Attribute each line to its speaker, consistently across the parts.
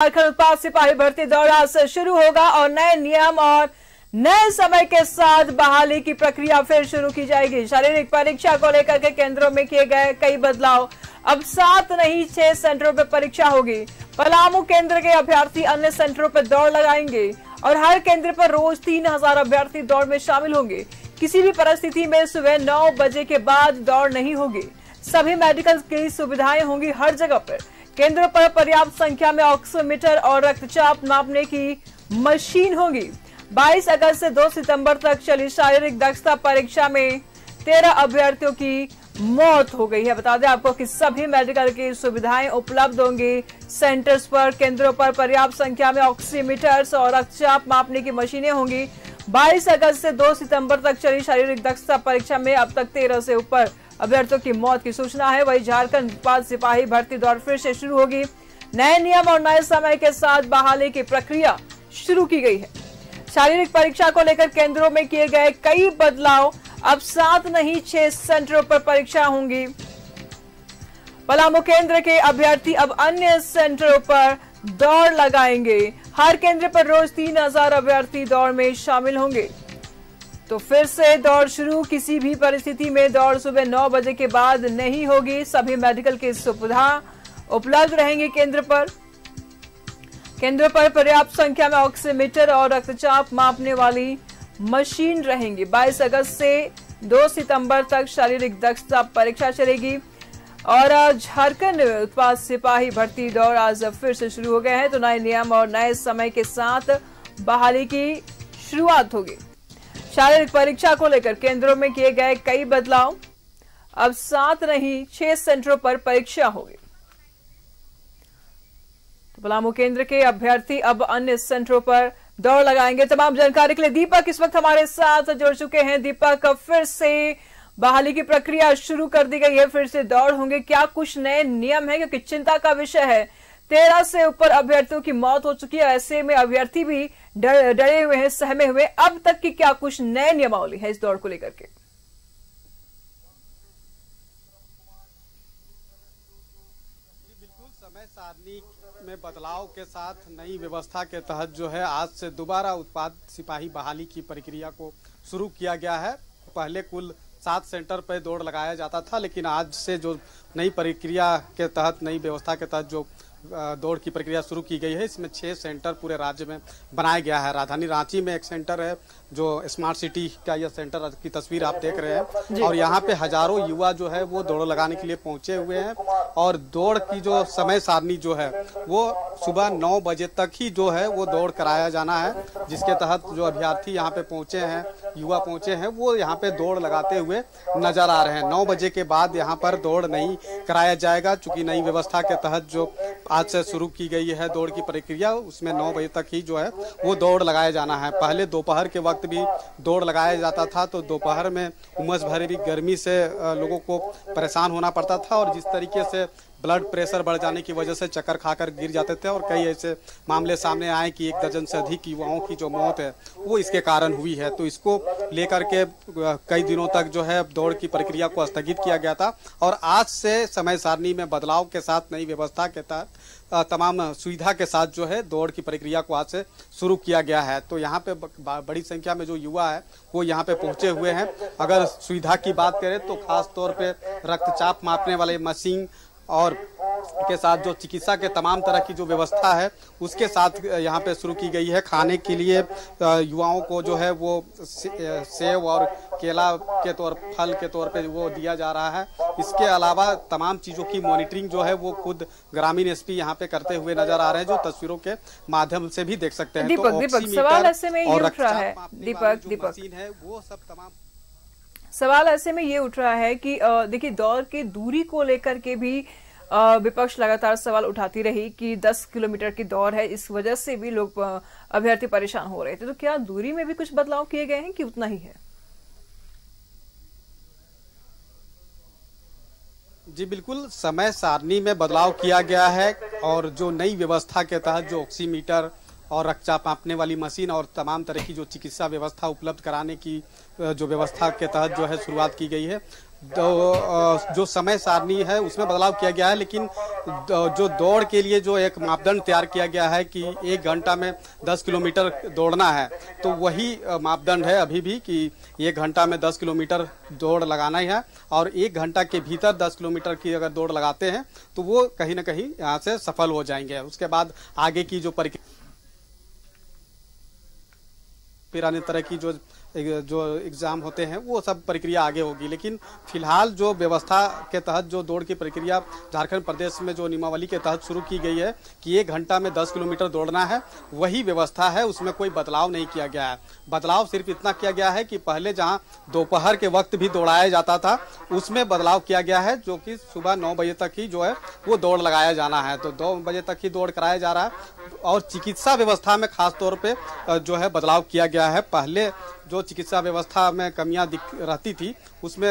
Speaker 1: झारखंड उत्पाद सिपाही भर्ती आज से शुरू होगा और नए नियम और नए समय के साथ बहाली की प्रक्रिया फिर शुरू की जाएगी। शारीरिक परीक्षा को लेकर के केंद्रों में किए गए कई बदलाव। अब सात नहीं, छह सेंटरों पर परीक्षा होगी। पलामू केंद्र के अभ्यर्थी अन्य सेंटरों पर दौड़ लगाएँगे और हर केंद्र पर रोज तीन हज़ार अभ्यर्थी दौड़ में शामिल होंगे। किसी भी परिस्थिति में सुबह नौ बजे के बाद दौड़ नहीं होगी। सभी मेडिकल की सुविधाएँ होंगी हर जगह पर। केंद्रों पर पर्याप्त संख्या में ऑक्सीमीटर और रक्तचाप मापने की मशीन होगी। 22 अगस्त से 2 सितंबर तक चली शारीरिक दक्षता परीक्षा में 13 अभ्यर्थियों की मौत हो गई है। बता दें आपको कि सभी मेडिकल की सुविधाएँ उपलब्ध होंगी। सेंटर्स पर, केंद्रों पर पर्याप्त संख्या में ऑक्सीमीटर्स और रक्तचाप मापने की मशीनें होंगी। 22 अगस्त से 2 सितंबर तक चली शारीरिक दक्षता परीक्षा में अब तक 13 से ऊपर अभ्यर्थियों की मौत की सूचना है। वही झारखंड उत्पाद सिपाही भर्ती दौड़ फिर से शुरू होगी। नए नियम और नए समय के साथ बहाली की प्रक्रिया शुरू की गई है। शारीरिक परीक्षा को लेकर केंद्रों में किए गए कई बदलाव। अब सात नहीं, छह सेंटरों पर परीक्षा होंगी। पलामू केंद्र के अभ्यर्थी अब अन्य सेंटरों पर दौड़ लगाएँगे। हर केंद्र पर रोज तीन हज़ार अभ्यर्थी दौड़ में शामिल होंगे। तो फिर से दौड़ शुरू। किसी भी परिस्थिति में दौड़ सुबह नौ बजे के बाद नहीं होगी। सभी मेडिकल की सुविधा उपलब्ध रहेंगी केंद्र पर। केंद्र पर पर्याप्त संख्या में ऑक्सीमीटर और रक्तचाप मापने वाली मशीन रहेंगी। 22 अगस्त से 2 सितंबर तक शारीरिक दक्षता परीक्षा चलेगी और झारखंड उत्पाद सिपाही भर्ती दौड़ आज फिर से शुरू हो गए हैं। तो नए नियम और नए समय के साथ बहाली की शुरुआत होगी। शारीरिक परीक्षा को लेकर केंद्रों में किए गए कई बदलाव। अब सात नहीं, छह सेंटरों पर परीक्षा होगी। तो पलामू केंद्र के अभ्यर्थी अब अन्य सेंटरों पर दौड़ लगाएँगे। तमाम जानकारी के लिए दीपक इस वक्त हमारे साथ जुड़ चुके हैं। दीपक, फिर से बहाली की प्रक्रिया शुरू कर दी गई है, फिर से दौड़ होंगे। क्या कुछ नए नियम है? क्योंकि चिंता का विषय है। तेरह से ऊपर अभ्यर्थियों की मौत हो चुकी है। ऐसे में अभ्यर्थी भी डरे हुए हैं, सहमे हुए अब तक की क्या कुछ नए नियमावली है इस दौड़ को लेकर के?
Speaker 2: में बदलाव के साथ नई व्यवस्था के तहत जो है, आज से दोबारा उत्पाद सिपाही बहाली की प्रक्रिया को शुरू किया गया है। पहले कुल सात सेंटर पर दौड़ लगाया जाता था, लेकिन आज से जो नई प्रक्रिया के तहत, नई व्यवस्था के तहत जो दौड़ की प्रक्रिया शुरू की गई है। इसमें छह सेंटर पूरे राज्य में बनाया गया है। राजधानी रांची में एक सेंटर है जो स्मार्ट सिटी का यह सेंटर की तस्वीर आप देख रहे हैं। और यहाँ पे हज़ारों युवा जो है वो दौड़ लगाने के लिए पहुँचे हुए हैं। और दौड़ की जो समय सारणी जो है वो सुबह नौ बजे तक ही जो है वो दौड़ कराया जाना है जिसके तहत जो अभ्यर्थी यहाँ पे पहुँचे हैं युवा पहुँचे हैं, वो यहाँ पे दौड़ लगाते हुए नज़र आ रहे हैं। नौ बजे के बाद यहाँ पर दौड़ नहीं कराया जाएगा, चूँकि नई व्यवस्था के तहत जो आज से शुरू की गई है दौड़ की प्रक्रिया, उसमें नौ बजे तक ही जो है, वो दौड़ लगाया जाना है। पहले दोपहर के वक्त भी दौड़ लगाया जाता था तो दोपहर में उमस भरे भी गर्मी से लोगों को परेशान होना पड़ता था, और जिस तरीके से ब्लड प्रेशर बढ़ जाने की वजह से चक्कर खाकर गिर जाते थे और कई ऐसे मामले सामने आए कि एक दर्जन से अधिक युवाओं की जो मौत है, वो इसके कारण हुई है। तो इसको लेकर के कई दिनों तक जो है दौड़ की प्रक्रिया को स्थगित किया गया था और आज से समय सारणी में बदलाव के साथ, नई व्यवस्था के तहत तमाम सुविधा के साथ जो है दौड़ की प्रक्रिया को आज से शुरू किया गया है। तो यहाँ पे बड़ी संख्या में जो युवा है, वो यहाँ पे पहुँचे हुए हैं। अगर सुविधा की बात करें तो खास तौर पे रक्तचाप मापने वाले मशीन और के साथ जो चिकित्सा के तमाम तरह की जो व्यवस्था है उसके साथ यहाँ पे शुरू की गई है खाने के लिए। युवाओं को जो है वो सेब और केला के तौर फल के तौर पे वो दिया जा रहा है। इसके अलावा तमाम चीज़ों की मॉनिटरिंग जो है वो खुद ग्रामीण एसपी यहाँ पे करते हुए नज़र आ रहे हैं जो तस्वीरों के माध्यम से भी देख सकते हैं।
Speaker 1: दीपक तो दीपक सवाल ऐसे में ये उठ रहा है। दीपक दीपक।
Speaker 2: है वो सब तमाम
Speaker 1: सवाल ऐसे में ये उठ रहा है कि देखिए, दौर की दूरी को लेकर के भी विपक्ष लगातार सवाल उठाती रही कि 10 किलोमीटर की दौड़ है, इस वजह से भी लोग अभ्यर्थी परेशान हो रहे थे। तो क्या दूरी में भी कुछ बदलाव किए गए हैं कि उतना ही है?
Speaker 2: जी, बिल्कुल, समय सारणी में बदलाव किया गया है और जो नई व्यवस्था के तहत जो ऑक्सीमीटर और रक्तचाप मापने वाली मशीन और तमाम तरह की जो चिकित्सा व्यवस्था उपलब्ध कराने की जो व्यवस्था के तहत जो है शुरुआत की गई है। जो समय सारणी है, उसमें बदलाव किया गया है, लेकिन जो दौड़ के लिए जो एक मापदंड तैयार किया गया है कि एक घंटा में 10 किलोमीटर दौड़ना है तो वही मापदंड है अभी भी कि एक घंटा में 10 किलोमीटर दौड़ लगाना ही है और एक घंटा के भीतर 10 किलोमीटर की अगर दौड़ लगाते हैं तो वो कहीं ना कहीं यहाँ से सफल हो जाएँगे। उसके बाद आगे की जो प्रक्रिया अन्य तरह की जो जो एग्ज़ाम होते हैं, वो सब प्रक्रिया आगे होगी। लेकिन फ़िलहाल जो व्यवस्था के तहत, जो दौड़ की प्रक्रिया झारखंड प्रदेश में जो नियमावली के तहत शुरू की गई है कि एक घंटा में दस किलोमीटर दौड़ना है, वही व्यवस्था है, उसमें कोई बदलाव नहीं किया गया है। बदलाव सिर्फ़ इतना किया गया है कि पहले जहाँ दोपहर के वक्त भी दौड़ाया जाता था, उसमें बदलाव किया गया है, जो कि सुबह नौ बजे तक ही जो है, वो दौड़ लगाया जाना है। तो दो बजे तक ही दौड़ कराया जा रहा है और चिकित्सा व्यवस्था में खासतौर पर जो है बदलाव किया गया है। पहले जो चिकित्सा व्यवस्था में कमियाँ रहती थी, उसमें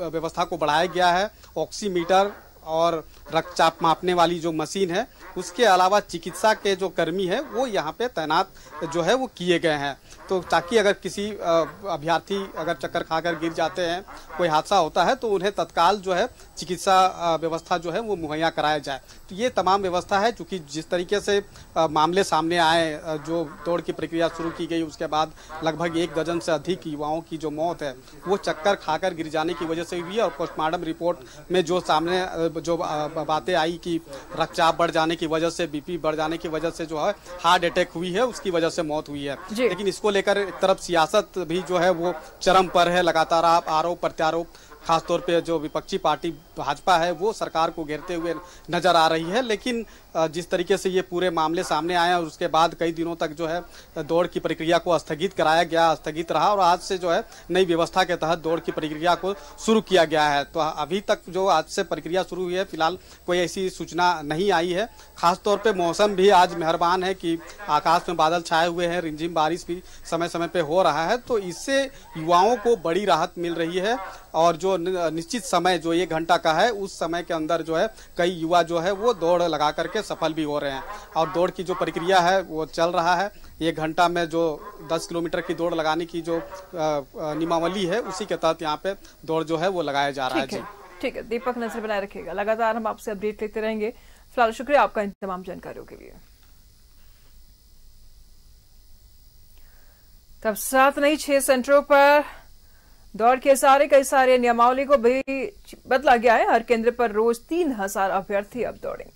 Speaker 2: व्यवस्था को बढ़ाया गया है। ऑक्सीमीटर और रक्तचाप मापने वाली जो मशीन है, उसके अलावा चिकित्सा के जो कर्मी है, वो यहाँ पे तैनात जो है, वो किए गए हैं। तो ताकि अगर किसी अभ्यर्थी अगर चक्कर खाकर गिर जाते हैं, कोई हादसा होता है तो उन्हें तत्काल जो है, चिकित्सा व्यवस्था जो है, वो मुहैया कराया जाए। तो ये तमाम व्यवस्था है, चूँकि जिस तरीके से मामले सामने आए जो दौड़ की प्रक्रिया शुरू की गई, उसके बाद लगभग एक दर्जन से अधिक युवाओं की जो मौत है, वो चक्कर खाकर गिर जाने की वजह से हुई है और पोस्टमार्टम रिपोर्ट में जो सामने जो बातें आई कि रक्तचाप बढ़ जाने की वजह से बीपी बढ़ जाने की वजह से जो है हार्ट अटैक हुई है उसकी वजह से मौत हुई है। लेकिन इसको लेकर एक तरफ़ सियासत भी जो है वो चरम पर है लगातार आप आरोप प्रत्यारोप खासतौर पे जो विपक्षी पार्टी भाजपा है वो सरकार को घेरते हुए नज़र आ रही है। लेकिन जिस तरीके से ये पूरे मामले सामने आए और उसके बाद कई दिनों तक जो है दौड़ की प्रक्रिया को स्थगित कराया गया, स्थगित रहा और आज से जो है, नई व्यवस्था के तहत दौड़ की प्रक्रिया को शुरू किया गया है। तो अभी तक जो आज से प्रक्रिया शुरू हुई है, फ़िलहाल कोई ऐसी सूचना नहीं आई है। खासतौर पर मौसम भी आज मेहरबान है कि आकाश में बादल छाए हुए हैं, रिमझिम बारिश भी समय समय पर हो रहा है। तो इससे युवाओं को बड़ी राहत मिल रही है और जो निश्चित समय जो एक घंटा का है, उस समय के अंदर जो है, कई युवा जो है, वो दौड़ लगा करके सफल भी हो रहे हैं। और दौड़ की जो प्रक्रिया है वो चल रहा है। एक घंटा में जो 10 किलोमीटर की दौड़ लगाने की जो नियमावली है उसी के तहत यहाँ पे दौड़ जो है वो लगाया जा रहा है। जी।
Speaker 1: ठीक है दीपक नज़र बनाए रखेगा लगातार हम आपसे अपडेट लेते रहेंगे। फ़िलहाल शुक्रिया आपका इन तमाम जानकारियों के लिए। तब सात नहीं छह सेंटरों पर दौड़ के सारे कई सारे नियमावली को भी बदला गया है। हर केंद्र पर रोज तीन हज़ार अभ्यर्थी अब दौड़ेंगे।